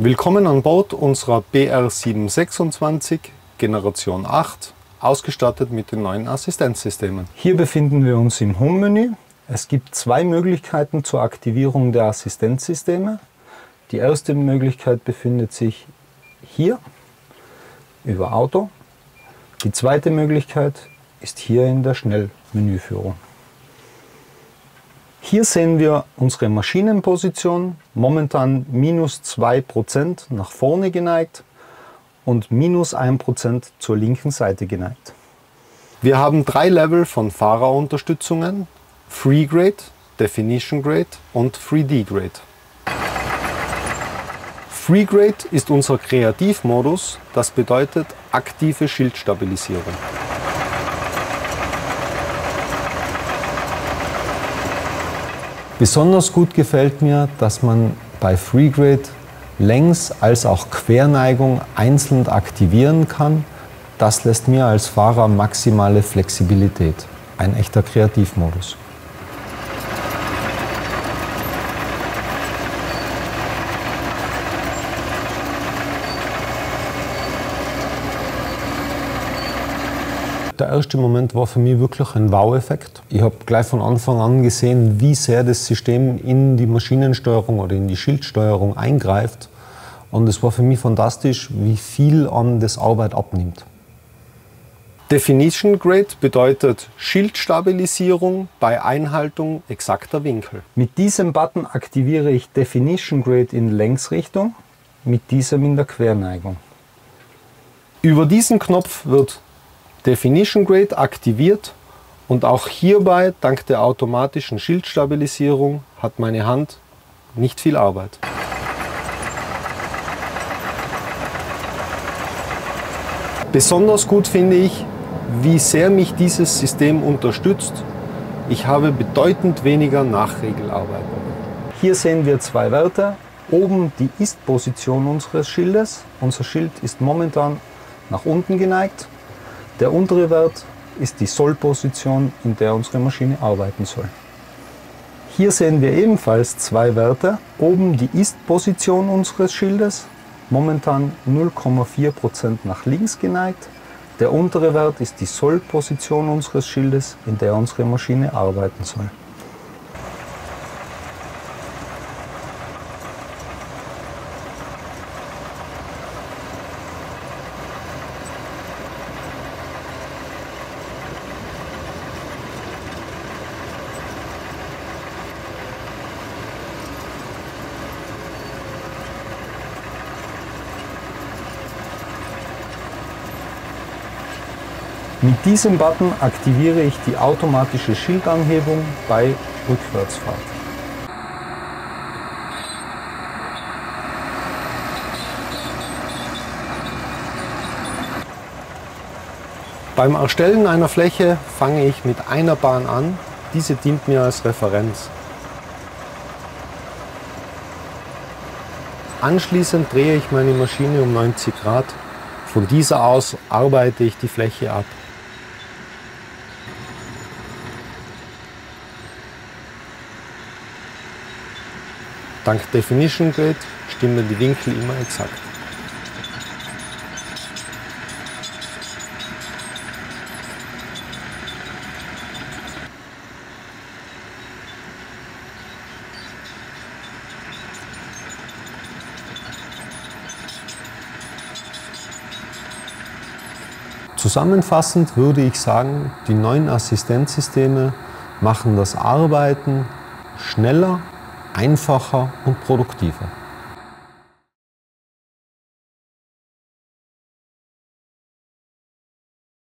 Willkommen an Bord unserer BR726 Generation 8, ausgestattet mit den neuen Assistenzsystemen. Hier befinden wir uns im Home-Menü. Es gibt zwei Möglichkeiten zur Aktivierung der Assistenzsysteme. Die erste Möglichkeit befindet sich hier über Auto. Die zweite Möglichkeit ist hier in der Schnellmenüführung. Hier sehen wir unsere Maschinenposition, momentan minus 2% nach vorne geneigt und minus 1% zur linken Seite geneigt. Wir haben drei Level von Fahrerunterstützungen, Free Grade, Definition Grade und 3D Grade. Free Grade ist unser Kreativmodus, das bedeutet aktive Schildstabilisierung. Besonders gut gefällt mir, dass man bei FreeGrade Längs- als auch Querneigung einzeln aktivieren kann. Das lässt mir als Fahrer maximale Flexibilität. Ein echter Kreativmodus. Der erste Moment war für mich wirklich ein Wow-Effekt. Ich habe gleich von Anfang an gesehen, wie sehr das System in die Maschinensteuerung oder in die Schildsteuerung eingreift. Und es war für mich fantastisch, wie viel an das Arbeit abnimmt. Definition Grade bedeutet Schildstabilisierung bei Einhaltung exakter Winkel. Mit diesem Button aktiviere ich Definition Grade in Längsrichtung, mit diesem in der Querneigung. Über diesen Knopf wird Definition Grade aktiviert und auch hierbei, dank der automatischen Schildstabilisierung, hat meine Hand nicht viel Arbeit. Besonders gut finde ich, wie sehr mich dieses System unterstützt. Ich habe bedeutend weniger Nachregelarbeit. Hier sehen wir zwei Werte. Oben die Ist-Position unseres Schildes. Unser Schild ist momentan nach unten geneigt der untere Wert ist die Soll-Position, in der unsere Maschine arbeiten soll. Hier sehen wir ebenfalls zwei Werte. Oben die Ist-Position unseres Schildes, momentan 0,4% nach links geneigt. Der untere Wert ist die Soll-Position unseres Schildes, in der unsere Maschine arbeiten soll. Mit diesem Button aktiviere ich die automatische Schildanhebung bei Rückwärtsfahrt. Beim Erstellen einer Fläche fange ich mit einer Bahn an. Diese dient mir als Referenz. Anschließend drehe ich meine Maschine um 90 Grad. Von dieser aus arbeite ich die Fläche ab. Dank Definition Grid stimmen die Winkel immer exakt. Zusammenfassend würde ich sagen, die neuen Assistenzsysteme machen das Arbeiten schneller einfacher und produktiver.